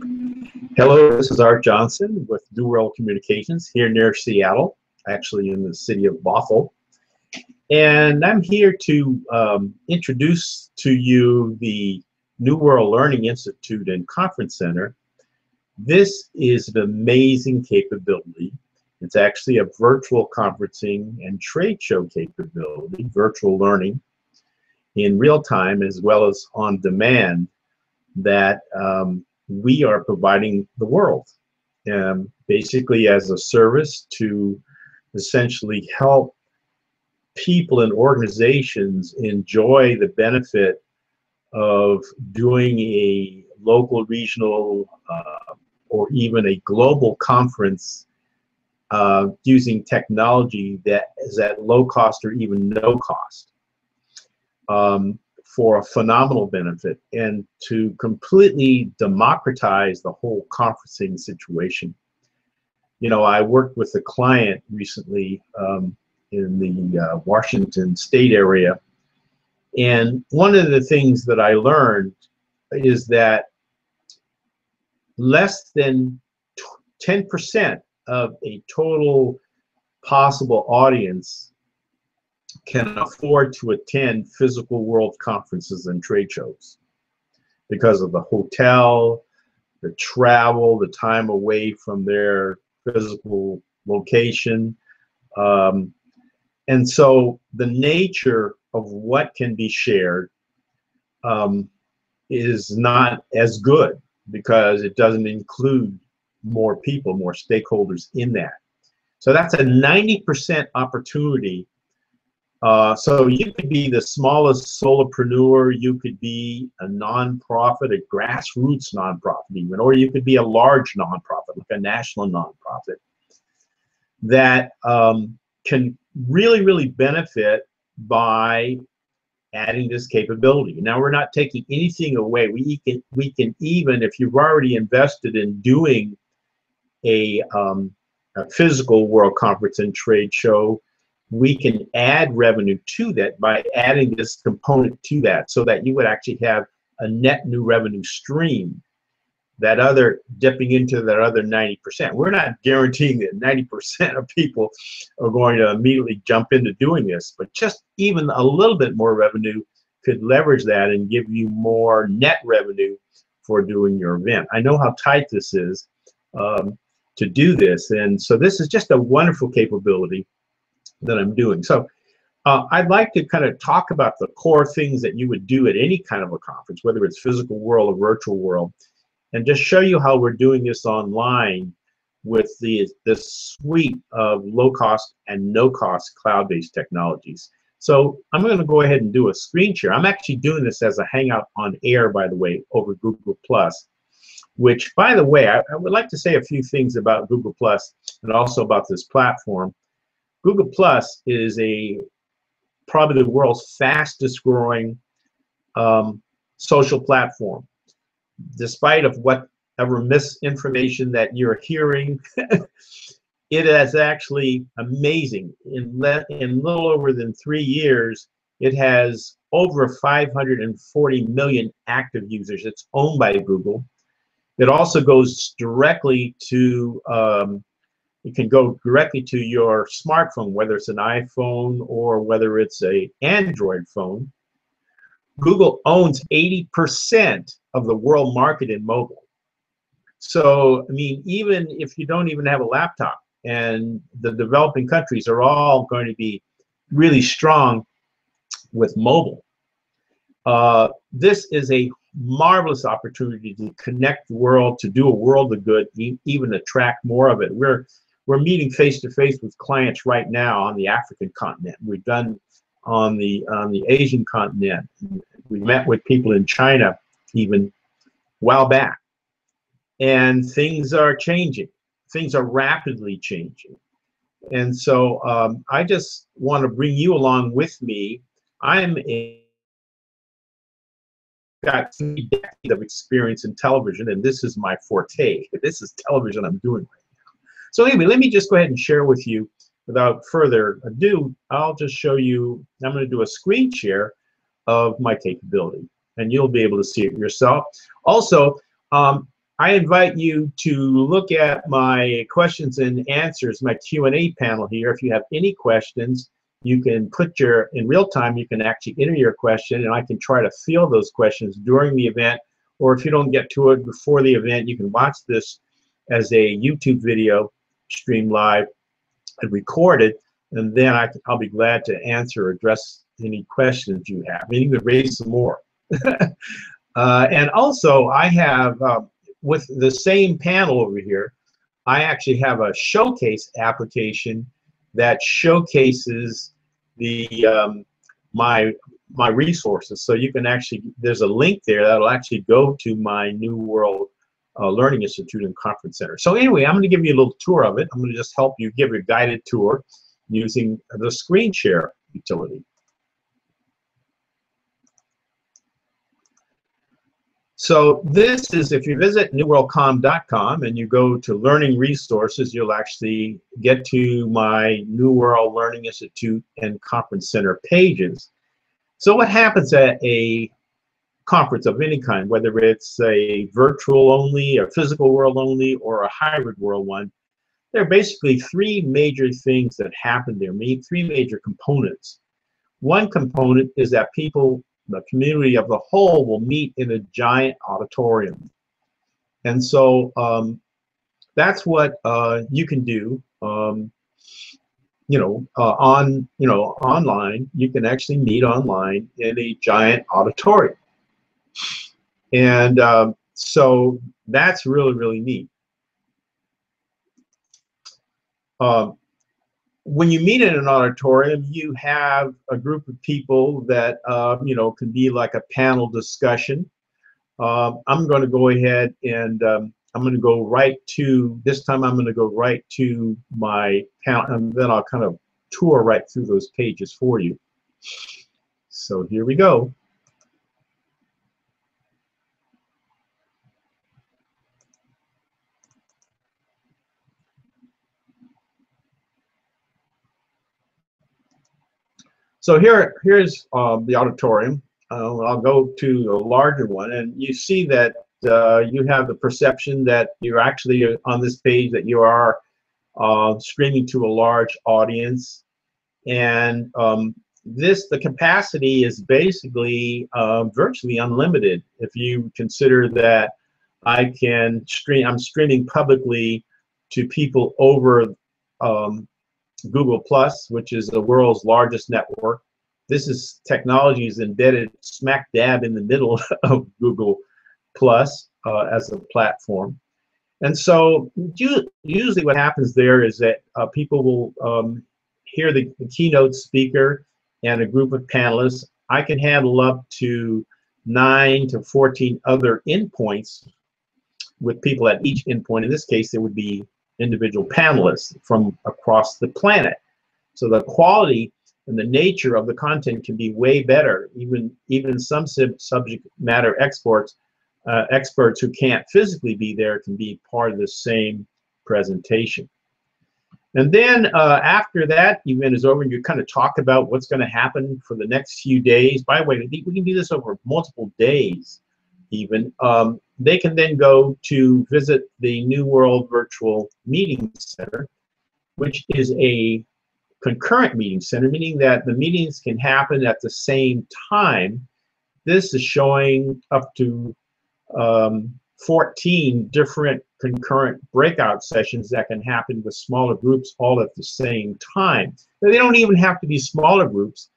Hello, this is Art Johnson with New World Communications here near Seattle, actually in the city of Bothell. And I'm here to um, introduce to you the New World Learning Institute and Conference Center. This is an amazing capability. It's actually a virtual conferencing and trade show capability, virtual learning in real time as well as on demand that um, we are providing the world. Um, basically as a service to essentially help people and organizations enjoy the benefit of doing a local, regional, uh, or even a global conference uh, using technology that is at low cost or even no cost. Um, for a phenomenal benefit and to completely democratize the whole conferencing situation. You know, I worked with a client recently um, in the uh, Washington state area, and one of the things that I learned is that less than 10% of a total possible audience can afford to attend physical world conferences and trade shows because of the hotel, the travel, the time away from their physical location. Um, and so the nature of what can be shared um, is not as good because it doesn't include more people, more stakeholders in that. So that's a 90% opportunity uh, so you could be the smallest solopreneur, you could be a nonprofit, a grassroots nonprofit even, or you could be a large nonprofit, like a national nonprofit, that um, can really, really benefit by adding this capability. Now we're not taking anything away. We can, we can even, if you've already invested in doing a, um, a physical World Conference and Trade Show, we can add revenue to that by adding this component to that so that you would actually have a net new revenue stream that other dipping into that other 90%. We're not guaranteeing that 90% of people are going to immediately jump into doing this, but just even a little bit more revenue could leverage that and give you more net revenue for doing your event. I know how tight this is um, to do this, and so this is just a wonderful capability that I'm doing. So uh, I'd like to kind of talk about the core things that you would do at any kind of a conference, whether it's physical world or virtual world, and just show you how we're doing this online with the this suite of low cost and no cost cloud-based technologies. So I'm going to go ahead and do a screen share. I'm actually doing this as a Hangout on air, by the way, over Google Plus, which, by the way, I, I would like to say a few things about Google Plus and also about this platform. Google Plus is a probably the world's fastest growing um, social platform. Despite of whatever misinformation that you're hearing, it is actually amazing. In, le- in little over than three years, it has over 540 million active users. It's owned by Google. It also goes directly to um, it can go directly to your smartphone, whether it's an iPhone or whether it's a Android phone. Google owns 80% of the world market in mobile. So, I mean, even if you don't even have a laptop, and the developing countries are all going to be really strong with mobile. Uh, this is a marvelous opportunity to connect the world, to do a world of good, e even attract more of it. We're we're meeting face to face with clients right now on the African continent. We've done on the on the Asian continent. We met with people in China even while back, and things are changing. Things are rapidly changing, and so um, I just want to bring you along with me. I'm a got three decades of experience in television, and this is my forte. This is television I'm doing so anyway, let me just go ahead and share with you, without further ado, I'll just show you, I'm going to do a screen share of my capability, and you'll be able to see it yourself. Also, um, I invite you to look at my questions and answers, my Q&A panel here. If you have any questions, you can put your, in real time, you can actually enter your question and I can try to field those questions during the event. Or if you don't get to it before the event, you can watch this as a YouTube video stream live and recorded. And then I, I'll be glad to answer or address any questions you have, and even raise some more. uh, and also, I have, uh, with the same panel over here, I actually have a showcase application that showcases the um, my my resources. So you can actually there's a link there that'll actually go to my New World uh, Learning Institute and Conference Center. So anyway, I'm going to give you a little tour of it. I'm going to just help you give a guided tour using the screen share utility. So this is, if you visit newworldcom.com and you go to learning resources, you'll actually get to my New World Learning Institute and Conference Center pages. So what happens at a conference of any kind, whether it's a virtual only, a physical world only, or a hybrid world one, there are basically three major things that happen there, three major components. One component is that people the community of the whole will meet in a giant auditorium. And so um, that's what uh, you can do. Um, you know, uh, on you know online, you can actually meet online in a giant auditorium, and um, so that's really really neat. Um, when you meet in an auditorium, you have a group of people that uh, you know can be like a panel discussion. Uh, I'm going to go ahead and um, I'm going to go right to this time. I'm going to go right to my panel, and then I'll kind of tour right through those pages for you. So here we go. So here, here's um, the auditorium. Uh, I'll go to the larger one, and you see that uh, you have the perception that you're actually on this page that you are uh, streaming to a large audience, and um, this the capacity is basically uh, virtually unlimited. If you consider that I can stream, I'm streaming publicly to people over um, Google Plus, which is the world's largest network. This is technology is embedded smack dab in the middle of Google Plus uh, as a platform. And so usually what happens there is that uh, people will um, hear the, the, keynote speaker and a group of panelists. I can handle up to 9 to 14 other endpoints with people at each endpoint. In this case, there would be individual panelists from across the planet. So the quality and the nature of the content can be way better. Even even some subject matter experts, uh, experts who can't physically be there can be part of the same presentation. And then uh, after that event is over, and you kind of talk about what's going to happen for the next few days. By the way, we can do this over multiple days even, um, they can then go to visit the New World Virtual Meeting Center, which is a concurrent meeting center, meaning that the meetings can happen at the same time. This is showing up to um, 14 different concurrent breakout sessions that can happen with smaller groups all at the same time. But they don't even have to be smaller groups.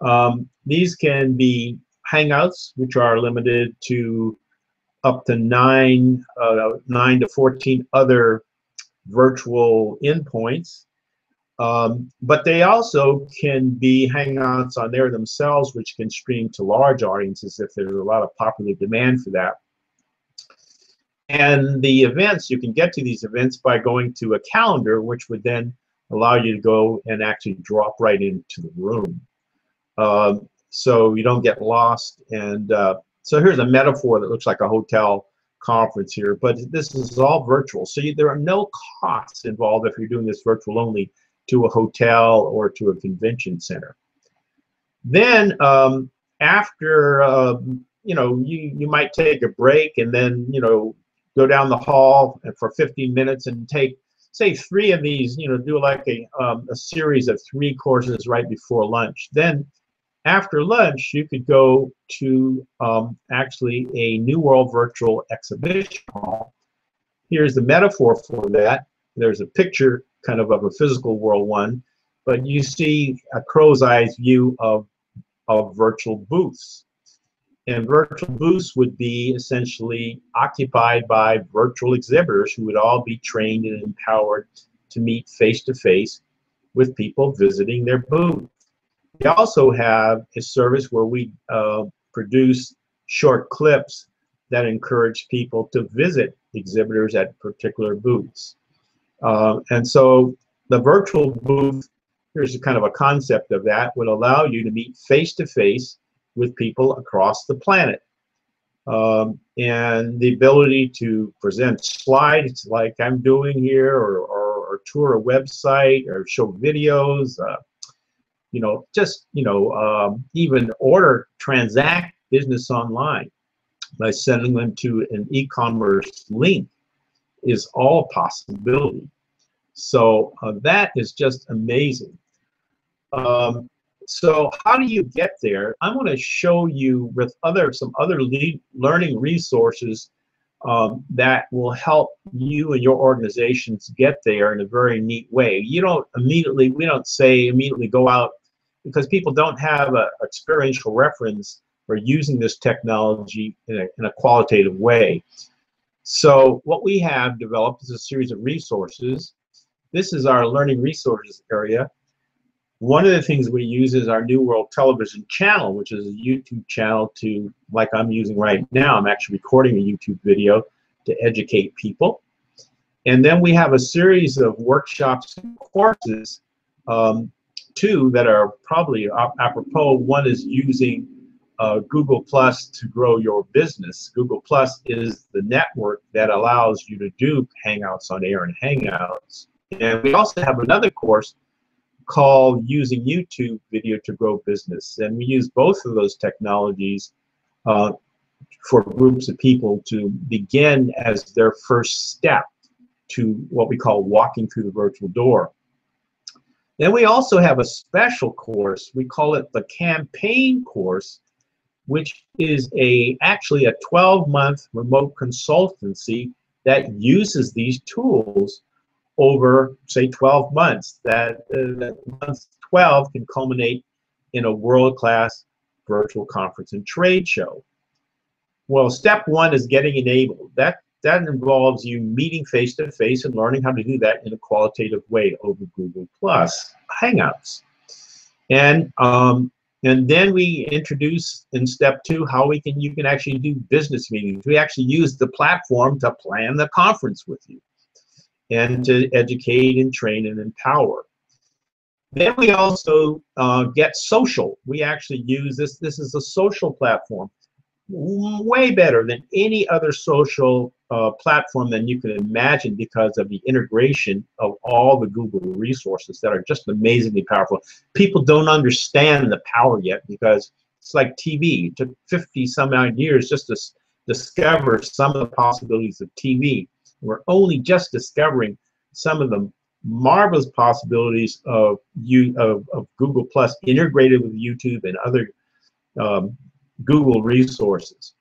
Um, these can be Hangouts, which are limited to up to nine, uh, nine to 14 other virtual endpoints. Um, but they also can be Hangouts on Air themselves, which can stream to large audiences if there's a lot of popular demand for that. And the events, you can get to these events by going to a calendar, which would then allow you to go and actually drop right into the room. Um, so you don't get lost. And uh, so here's a metaphor that looks like a hotel conference here, but this is all virtual. So you, there are no costs involved if you're doing this virtual only to a hotel or to a convention center. Then um, after, uh, you know, you, you might take a break and then, you know, go down the hall for 15 minutes and take say three of these, you know, do like a, um, a series of three courses right before lunch. Then after lunch, you could go to um, actually a New World Virtual Exhibition Hall. Here's the metaphor for that. There's a picture kind of of a physical world one, but you see a crow's eyes view of, of virtual booths. And virtual booths would be essentially occupied by virtual exhibitors who would all be trained and empowered to meet face to face with people visiting their booth. We also have a service where we uh, produce short clips that encourage people to visit exhibitors at particular booths. Uh, and so the virtual booth, here's a kind of a concept of that, would allow you to meet face to face with people across the planet. Um, and the ability to present slides like I'm doing here or, or, or tour a website or show videos, uh, you know, just, you know, um, even order, transact business online by sending them to an e-commerce link is all possibility. So uh, that is just amazing. Um, so how do you get there? I want to show you with other some other learning resources um, that will help you and your organizations get there in a very neat way. You don't immediately, we don't say immediately go out because people don't have a experiential reference for using this technology in a, in a qualitative way. So what we have developed is a series of resources. This is our learning resources area. One of the things we use is our New World Television channel, which is a YouTube channel to, like I'm using right now, I'm actually recording a YouTube video to educate people. And then we have a series of workshops and courses, um, two that are probably apropos. One is using uh, Google Plus to grow your business. Google Plus is the network that allows you to do Hangouts on Air and Hangouts. And we also have another course called using YouTube video to grow business. And we use both of those technologies uh, for groups of people to begin as their first step to what we call walking through the virtual door. Then we also have a special course. We call it the campaign course, which is a actually a 12-month remote consultancy that uses these tools over, say, 12 months. That, uh, that month 12 can culminate in a world-class virtual conference and trade show. Well, step one is getting enabled. That that involves you meeting face to face and learning how to do that in a qualitative way over Google Plus Hangouts. And um, and then we introduce in step two how we can you can actually do business meetings. We actually use the platform to plan the conference with you and to educate and train and empower. Then we also uh, get social. We actually use this. This is a social platform, way better than any other social uh, platform than you can imagine because of the integration of all the Google resources that are just amazingly powerful. People don't understand the power yet because it's like TV. It took 50 some odd years just to discover some of the possibilities of TV. We're only just discovering some of the marvelous possibilities of you of, of Google Plus integrated with YouTube and other um, Google resources.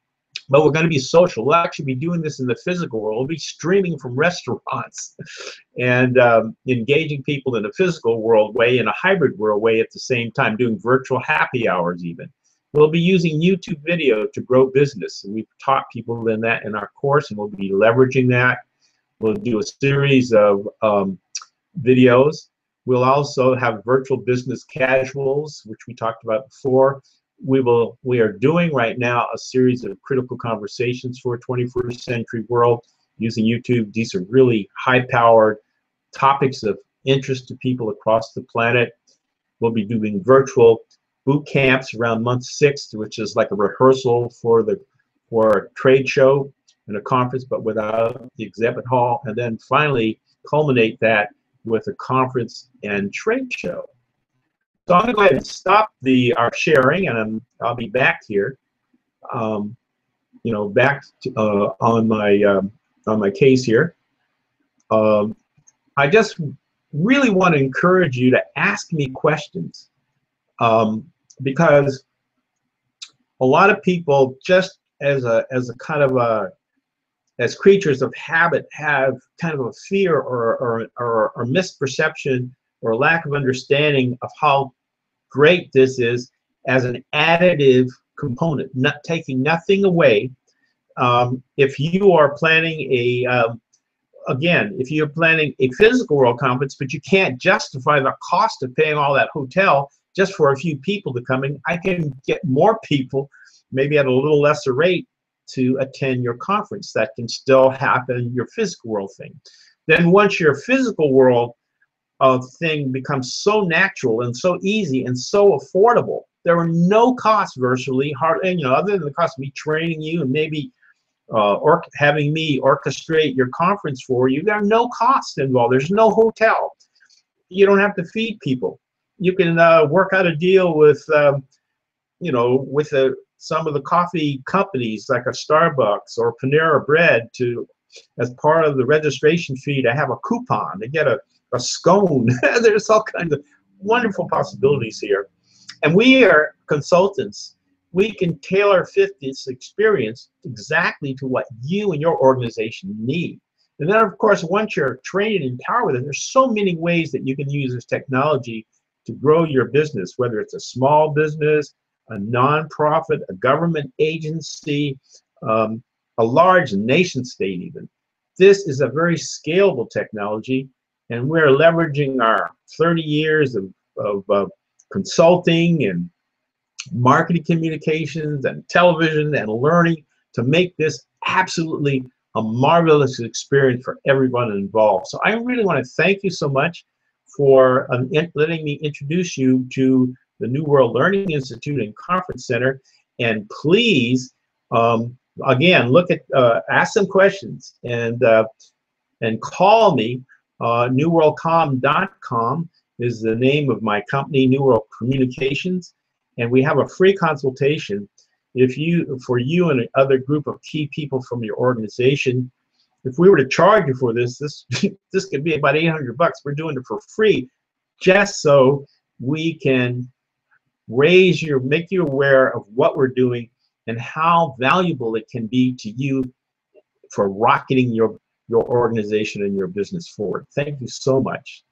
But we're going to be social. We'll actually be doing this in the physical world. We'll be streaming from restaurants and um, engaging people in a physical world way, in a hybrid world way at the same time, doing virtual happy hours even. We'll be using YouTube video to grow business. And we've taught people in that in our course, and we'll be leveraging that We'll do a series of um, videos. We'll also have virtual business casuals, which we talked about before. We will. We are doing right now a series of critical conversations for a 21st century world using YouTube. These are really high-powered topics of interest to people across the planet. We'll be doing virtual boot camps around month six, which is like a rehearsal for the for a trade show and a conference, but without the exhibit hall, and then finally culminate that with a conference and trade show. So I'm going to go ahead and stop the our sharing, and I'm, I'll be back here. Um, you know, back to, uh, on my um, on my case here. Um, I just really want to encourage you to ask me questions um, because a lot of people just as a as a kind of a as creatures of habit have kind of a fear or or, or, or misperception or lack of understanding of how great this is as an additive component, not taking nothing away. Um, if you are planning a um, again, if you're planning a physical world conference, but you can't justify the cost of paying all that hotel just for a few people to come in, I can get more people, maybe at a little lesser rate, to attend your conference. That can still happen, your physical world thing. Then once your physical world uh, thing becomes so natural and so easy and so affordable, there are no costs virtually, hard, and, you know, other than the cost of me training you and maybe uh, or having me orchestrate your conference for you, there are no costs involved. There's no hotel. You don't have to feed people. You can uh, work out a deal with, um, you know, with a, some of the coffee companies like a Starbucks or Panera Bread to, as part of the registration fee, to have a coupon to get a, a scone. There's all kinds of wonderful possibilities here. And we are consultants we can tailor fit this experience exactly to what you and your organization need. And then, of course, once you're trained and empowered with it, there's so many ways that you can use this technology to grow your business, whether it's a small business, a nonprofit, a government agency, um, a large nation state even. This is a very scalable technology, and we're leveraging our 30 years of, of uh, consulting and marketing communications and television and learning to make this absolutely a marvelous experience for everyone involved. So I really want to thank you so much for um, letting me introduce you to the New World Learning Institute and Conference Center. And please, um, again, look at, uh, ask some questions and, uh, and call me. Uh, newworldcom.com is the name of my company, New World Communications and we have a free consultation if you for you and other group of key people from your organization if we were to charge you for this this this could be about 800 bucks we're doing it for free just so we can raise your make you aware of what we're doing and how valuable it can be to you for rocketing your your organization and your business forward. Thank you so much